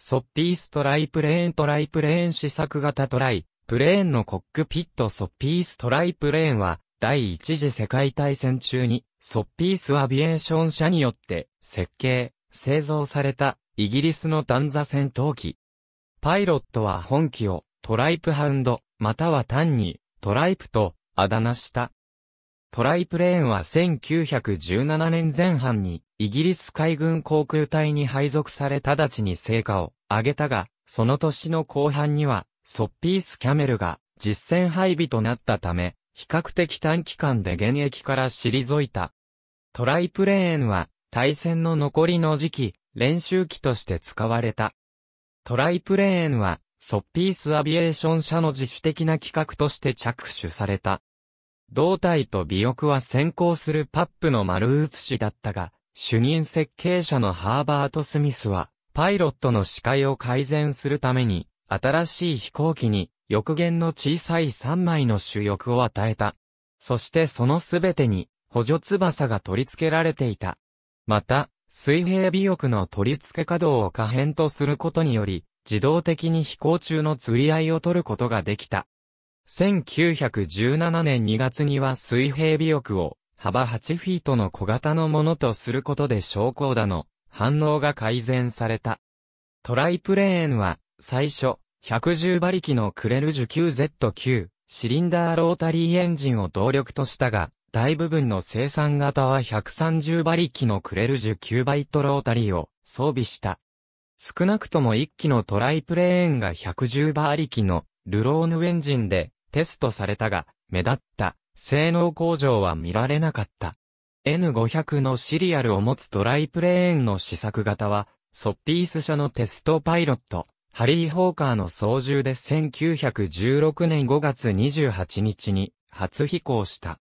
ソッピーストライプレーントライプレーン試作型トライ、プレーンのコックピットソッピーストライプレーンは、第一次世界大戦中に、ソッピースアビエーション社によって、設計、製造された、イギリスの単座戦闘機。パイロットは本機を、トライプハウンド、または単に、トライプと、あだ名した。トライプレーンは1917年前半にイギリス海軍航空隊に配属され直ちに成果を上げたが、その年の後半にはソッピースキャメルが実戦配備となったため、比較的短期間で現役から退いた。トライプレーンは対戦の残りの時期、練習機として使われた。トライプレーンはソッピースアビエーション社の自主的な企画として着手された。胴体と尾翼は先行するパップの丸写しだったが、主任設計者のハーバート・スミスは、パイロットの視界を改善するために、新しい飛行機に、翼弦の小さい3枚の主翼を与えた。そしてそのすべてに、補助翼が取り付けられていた。また、水平尾翼の取り付け稼働を可変とすることにより、自動的に飛行中の釣り合いを取ることができた。1917年2月には水平尾翼を幅8フィートの小型のものとすることで昇降打の反応が改善された。トライプレーンは最初110馬力のクレルジュ 9Z9 シリンダーロータリーエンジンを動力としたが、大部分の生産型は130馬力のクレルジュ9バイトロータリーを装備した。少なくとも1機のトライプレーンが110馬力のルローヌエンジンでテストされたが、目立った性能向上は見られなかった。N500 のシリアルを持つトライプレーンの試作型は、ソッピース社のテストパイロット、ハリー・ホーカーの操縦で1916年5月28日に初飛行した。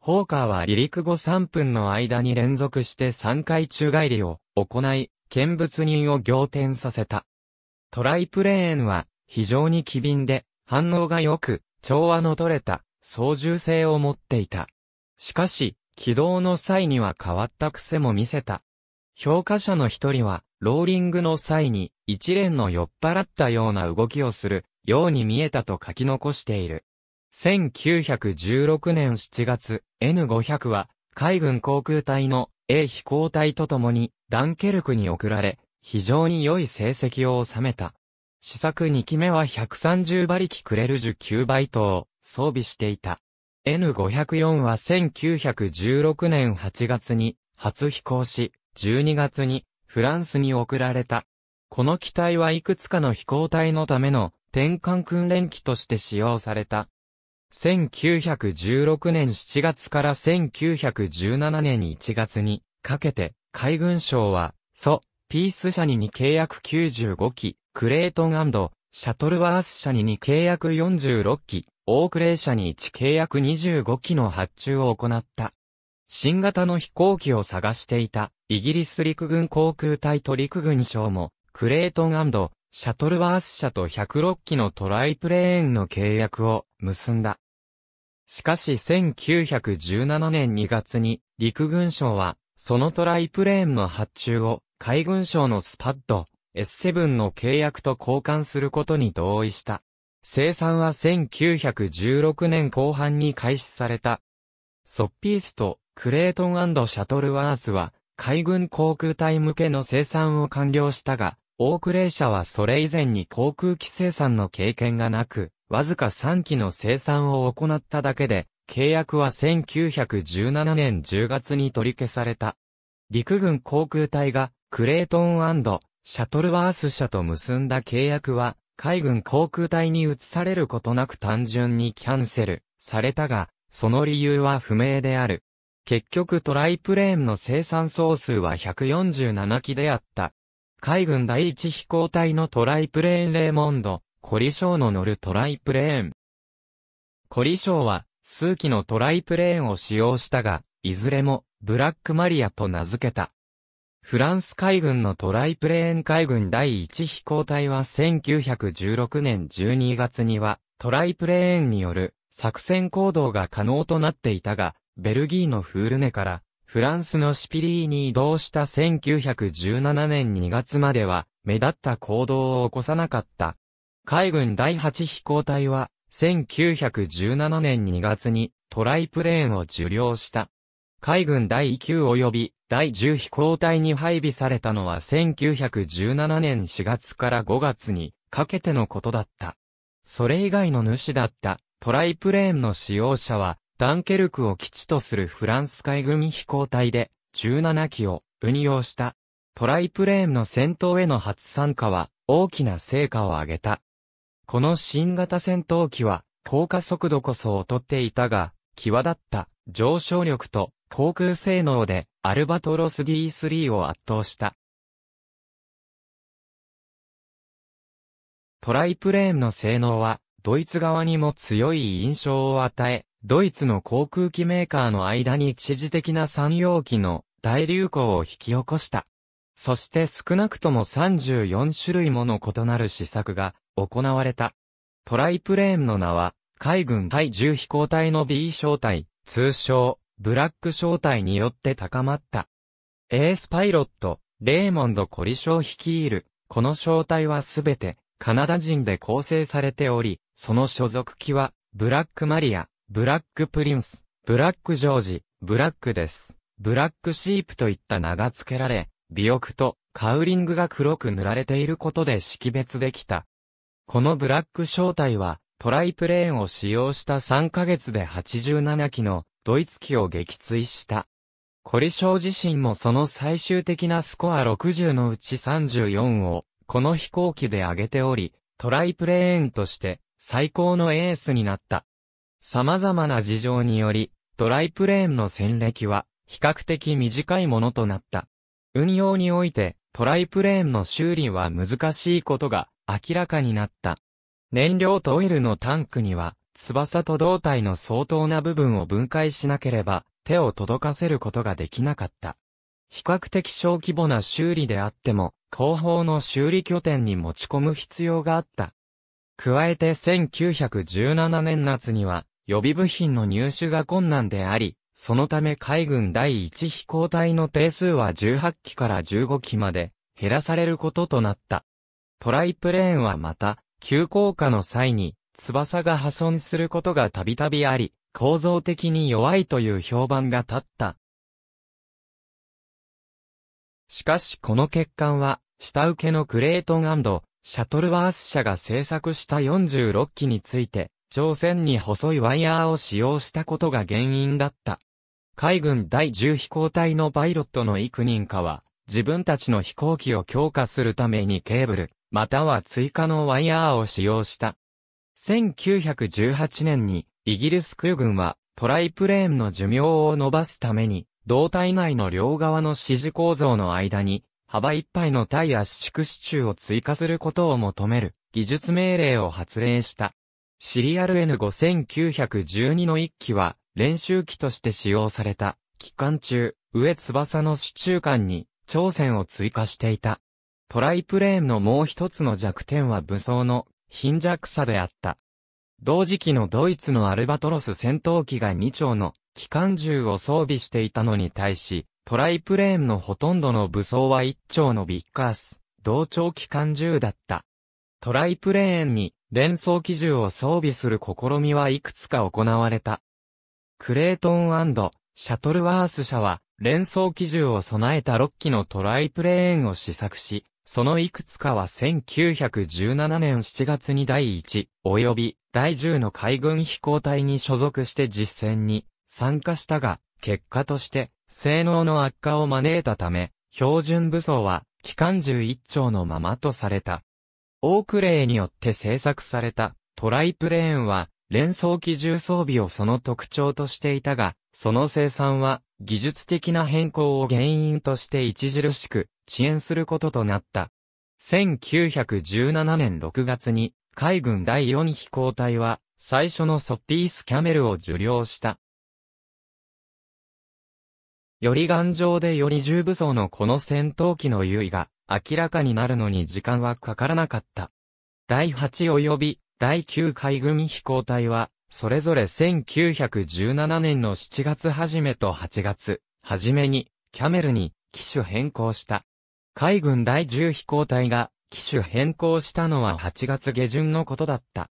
ホーカーは離陸後3分の間に連続して3回宙返りを行い、見物人を仰天させた。トライプレーンは非常に機敏で反応が良く、調和の取れた操縦性を持っていた。しかし、起動の際には変わった癖も見せた。評価者の一人は、ローリングの際に一連の酔っ払ったような動きをするように見えたと書き残している。1916年7月、N500 は海軍航空隊の A 飛行隊と共にダンケルクに送られ、非常に良い成績を収めた。試作2機目は130馬力クレルジュ9バイトを装備していた。N504 は1916年8月に初飛行し、12月にフランスに送られた。この機体はいくつかの飛行隊のための転換訓練機として使用された。1916年7月から1917年1月にかけて海軍省はソ・ピース社に2契約95機、クレートンシャトルワース社に2契約46機、オークレー社に1契約25機の発注を行った。新型の飛行機を探していた、イギリス陸軍航空隊と陸軍省も、クレートンシャトルワース社と106機のトライプレーンの契約を結んだ。しかし1917年2月に陸軍省はそのトライプレーンの発注を海軍省のスパッド S7 の契約と交換することに同意した。生産は1916年後半に開始された。ソッピースとクレートンシャトルワースは海軍航空隊向けの生産を完了したが、オークレー社はそれ以前に航空機生産の経験がなく、わずか3機の生産を行っただけで、契約は1917年10月に取り消された。陸軍航空隊がクレートンシャトルワース社と結んだ契約は、海軍航空隊に移されることなく単純にキャンセルされたが、その理由は不明である。結局トライプレーンの生産総数は147機であった。海軍第一飛行隊のトライプレーンレーモンド、コリショーの乗るトライプレーン。コリショーは数機のトライプレーンを使用したが、いずれもブラックマリアと名付けた。フランス海軍のトライプレーン海軍第一飛行隊は1916年12月にはトライプレーンによる作戦行動が可能となっていたが、ベルギーのフールネからフランスのシピリーに移動した1917年2月までは目立った行動を起こさなかった。海軍第8飛行隊は、1917年2月にトライプレーンを受領した。海軍第9及び第10飛行隊に配備されたのは1917年4月から5月にかけてのことだった。それ以外の主だったトライプレーンの使用者はダンケルクを基地とするフランス海軍飛行隊で17機を運用した。トライプレーンの戦闘への初参加は大きな成果を上げた。この新型戦闘機は高加速度こそ劣っていたが、際立った上昇力と航空性能でアルバトロス D3 を圧倒した。トライプレーンの性能はドイツ側にも強い印象を与え、ドイツの航空機メーカーの間に一時的な産業機の大流行を引き起こした。そして少なくとも34種類もの異なる施策が行われた。トライプレーンの名は、海軍対重飛行隊の B 小隊、通称、ブラック小隊によって高まった。エースパイロット、レーモンド・コリショー率いる、この小隊はすべて、カナダ人で構成されており、その所属機は、ブラックマリア、ブラックプリンス、ブラックジョージ、ブラックです。ブラックシープといった名が付けられ、尾翼とカウリングが黒く塗られていることで識別できた。このブラック正体は、トライプレーンを使用した3ヶ月で87機のドイツ機を撃墜した。コリショー自身もその最終的なスコア60のうち34を、この飛行機で上げており、トライプレーンとして最高のエースになった。様々な事情により、トライプレーンの戦歴は比較的短いものとなった。運用においてトライプレーンの修理は難しいことが明らかになった。燃料とオイルのタンクには翼と胴体の相当な部分を分解しなければ手を届かせることができなかった。比較的小規模な修理であっても後方の修理拠点に持ち込む必要があった。加えて1917年夏には予備部品の入手が困難であり、そのため海軍第一飛行隊の定数は18機から15機まで減らされることとなった。トライプレーンはまた、急降下の際に翼が破損することがたびたびあり、構造的に弱いという評判が立った。しかしこの欠陥は、下請けのクレートンシャトルワース社が製作した46機について、朝鮮に細いワイヤーを使用したことが原因だった。海軍第10飛行隊のパイロットの幾人かは、自分たちの飛行機を強化するためにケーブル、または追加のワイヤーを使用した。1918年に、イギリス空軍は、トライプレーンの寿命を伸ばすために、胴体内の両側の支持構造の間に、幅いっぱいのタイ圧縮支柱を追加することを求める、技術命令を発令した。シリアル N5912 の一機は、練習機として使用された、期間中、上翼の支柱間に、挑戦を追加していた。トライプレーンのもう一つの弱点は武装の貧弱さであった。同時期のドイツのアルバトロス戦闘機が2丁の機関銃を装備していたのに対し、トライプレーンのほとんどの武装は1丁のビッカース、同調機関銃だった。トライプレーンに連装機銃を装備する試みはいくつか行われた。クレートンシャトルワース社は連装機銃を備えた6機のトライプレーンを試作し、そのいくつかは1917年7月に第1及び第10の海軍飛行隊に所属して実戦に参加したが、結果として性能の悪化を招いたため、標準武装は機関銃1丁のままとされた。オークレイによって製作されたトライプレーンは連装機銃装備をその特徴としていたが、その生産は技術的な変更を原因として著しく遅延することとなった。1917年6月に海軍第4飛行隊は最初のソッピースキャメルを受領した。より頑丈でより重武装のこの戦闘機の優位が明らかになるのに時間はかからなかった。第8及び第9海軍飛行隊は、それぞれ1917年の7月初めと8月、初めに、キャメルに機種変更した。海軍第10飛行隊が機種変更したのは8月下旬のことだった。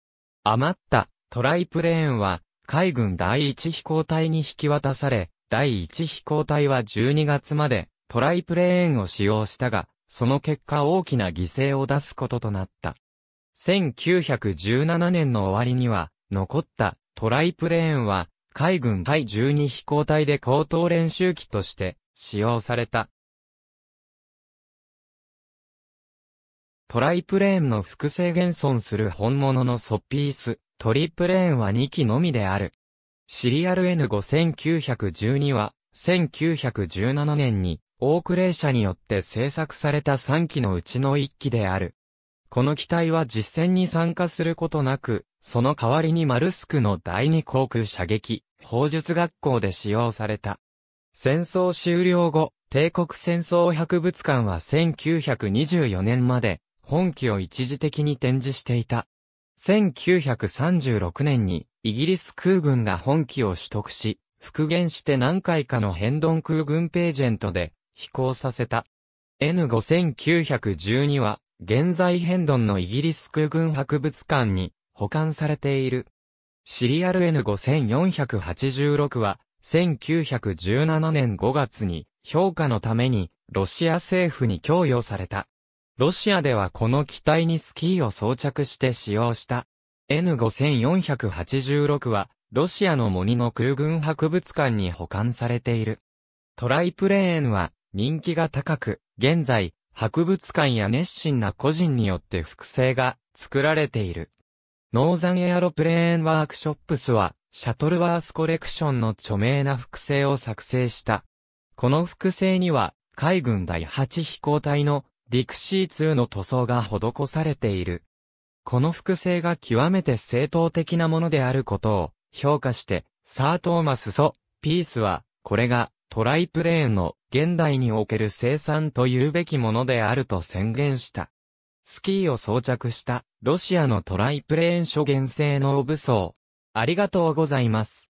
余ったトライプレーンは海軍第1飛行隊に引き渡され、第1飛行隊は12月までトライプレーンを使用したが、その結果大きな犠牲を出すこととなった。1917年の終わりには、残ったトライプレーンは海軍第12飛行隊で高等練習機として使用された。トライプレーンの複製現存する本物のソッピース、トリプレーンは2機のみである。シリアル N5912 は、1917年に、オークレー社によって製作された3機のうちの1機である。この機体は実戦に参加することなく、その代わりにマルスクの第二航空射撃、砲術学校で使用された。戦争終了後、帝国戦争博物館は1924年まで本機を一時的に展示していた。1936年にイギリス空軍が本機を取得し、復元して何回かのヘンドン空軍ページェントで飛行させた。N5912 は現在ヘンドンのイギリス空軍博物館に保管されている。シリアル N5486 は1917年5月に評価のためにロシア政府に供与された。ロシアではこの機体にスキーを装着して使用した N5486 はロシアのモニの空軍博物館に保管されている。トライプレーンは人気が高く、現在博物館や熱心な個人によって複製が作られている。ノーザンエアロプレーンワークショップスはシャトルワースコレクションの著名な複製を作成した。この複製には海軍第8飛行隊のディクシー2の塗装が施されている。この複製が極めて正当的なものであることを評価して、サートーマス・ソ・ピースは、これがトライプレーンの現代における生産と言うべきものであると宣言した。スキーを装着したロシアのトライプレーン諸原製の武装。ありがとうございます。